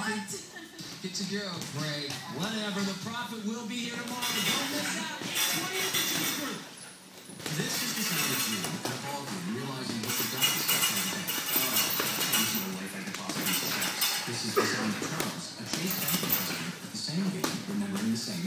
What? Get your girl, Greg. Whatever. The prophet will be here tomorrow. Don't miss out. What is of June. This is the sound of you. All of you realizing what the God is suffering. Oh, there's no life I can possibly suspect. This is the sound of Charles, a chase anti-president, the same game, remembering the same.